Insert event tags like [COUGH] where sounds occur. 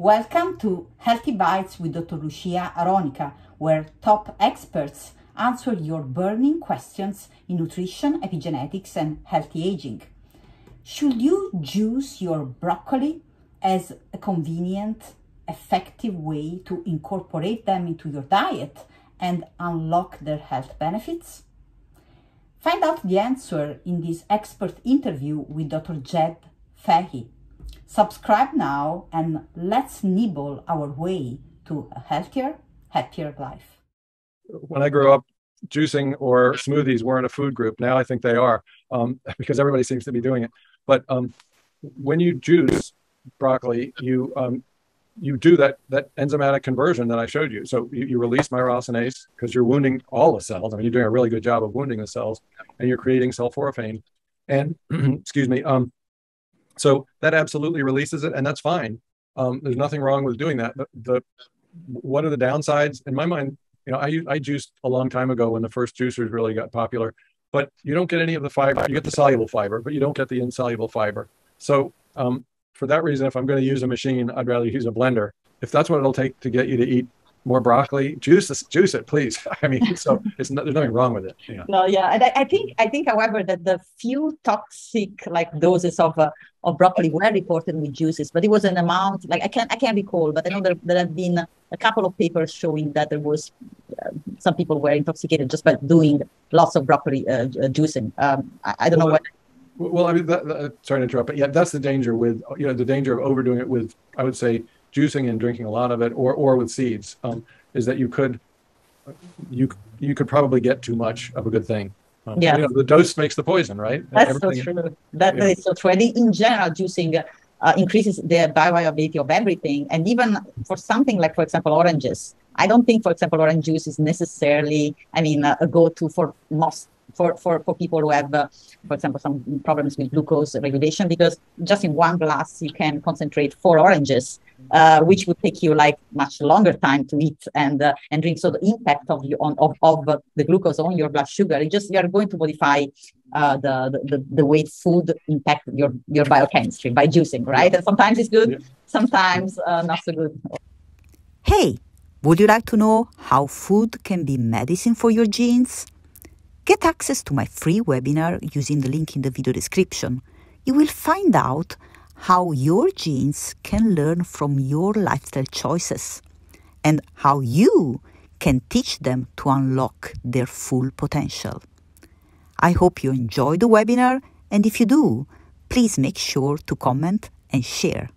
Welcome to Healthy Bites with Dr. Lucia Aronica, where top experts answer your burning questions in nutrition, epigenetics, and healthy aging. Should you juice your broccoli as a convenient, effective way to incorporate them into your diet and unlock their health benefits? Find out the answer in this expert interview with Dr. Jed Fahey. Subscribe now and let's nibble our way to a healthier, happier life. When I grew up, juicing or smoothies weren't a food group. Now I think they are um, [LAUGHS] because everybody seems to be doing it. But um, when you juice broccoli, you um, you do that that enzymatic conversion that I showed you. So you, you release myrosinase because you're wounding all the cells. I mean, you're doing a really good job of wounding the cells, and you're creating sulforaphane. And [CLEARS THROAT] excuse me, um, so that absolutely releases it, and that's fine. Um, there's nothing wrong with doing that. The, the what are the downsides? In my mind, you know, I I juiced a long time ago when the first juicers really got popular, but you don't get any of the fiber. You get the soluble fiber, but you don't get the insoluble fiber. So um, for that reason, if I'm going to use a machine, I'd rather use a blender. If that's what it'll take to get you to eat more broccoli, juice juice it, please. [LAUGHS] I mean, so it's there's nothing wrong with it. Yeah. No, yeah, and I, I, think I think, however, that the few toxic like doses of uh, of broccoli were reported with juices, but it was an amount like I can't I can't recall, but I know there, there have been a couple of papers showing that there was uh, some people were intoxicated just by doing lots of broccoli uh, juicing. Um, I, I, don't well, know what. Well, I mean, that, that, sorry to interrupt, but yeah, that's the danger with you know the danger of overdoing it with I would say juicing and drinking a lot of it, or or with seeds, um, is that you could you you could probably get too much of a good thing. Um, yeah, you know, the dose makes the poison, right? That's Everything, so true. That is so true. And in general, juicing uh, increases the bioavailability of everything, and even for something like, for example, oranges. I don't think, for example, orange juice is necessarily, I mean, a go-to for most for, for, for people who have, uh, for example, some problems with glucose regulation, because just in one glass, you can concentrate four oranges, uh, which would take you like much longer time to eat and uh, and drink. So the impact of you on of, of the glucose on your blood sugar, it just you are going to modify uh, the, the the way food impact your your biochemistry by juicing, right? And sometimes it's good, yeah. sometimes uh, not so good. Hey, would you like to know how food can be medicine for your genes? Get access to my free webinar using the link in the video description. You will find out how your genes can learn from your lifestyle choices and how you can teach them to unlock their full potential. I hope you enjoy the webinar and if you do, please make sure to comment and share.